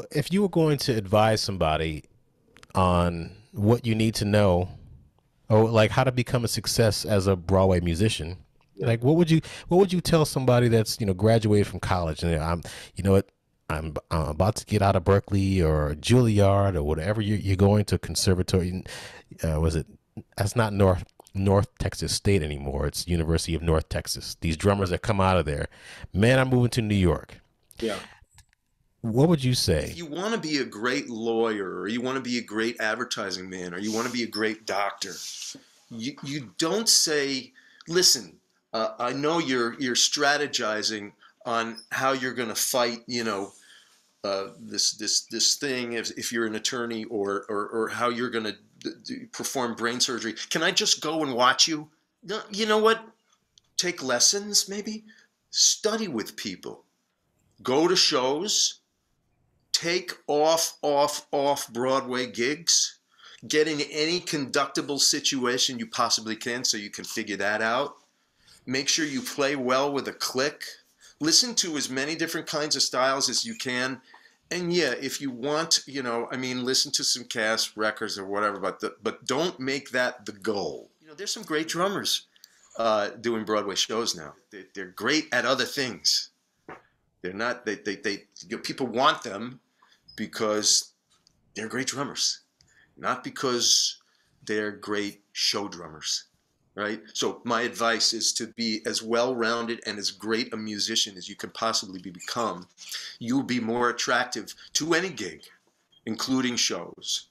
you if you were going to advise somebody on what you need to know or like how to become a success as a Broadway musician, yeah. like what would you what would you tell somebody that's you know graduated from college and I'm you know what I'm, I'm about to get out of Berklee or Juilliard or whatever you're, you're going to conservatory. Uh, was it? That's not North North Texas State anymore. It's University of North Texas. These drummers that come out of there, man, I'm moving to New York. Yeah. What would you say? If you want to be a great lawyer, or you want to be a great advertising man, or you want to be a great doctor, you, you don't say, "Listen, uh, I know you're you're strategizing on how you're going to fight, you know, uh, this this this thing if, if you're an attorney or or, or how you're going to perform brain surgery. Can I just go and watch you? No, you know what? Take lessons, maybe. Study with people. Go to shows. Take off, off, off Broadway gigs. Get in any conductible situation you possibly can so you can figure that out. Make sure you play well with a click. Listen to as many different kinds of styles as you can and yeah, if you want, you know, I mean, listen to some cast records or whatever, but the, but don't make that the goal. You know, there's some great drummers uh, doing Broadway shows now. They, they're great at other things. They're not. They they, they you know, people want them because they're great drummers, not because they're great show drummers right? So my advice is to be as well-rounded and as great a musician as you can possibly be become. You'll be more attractive to any gig, including shows.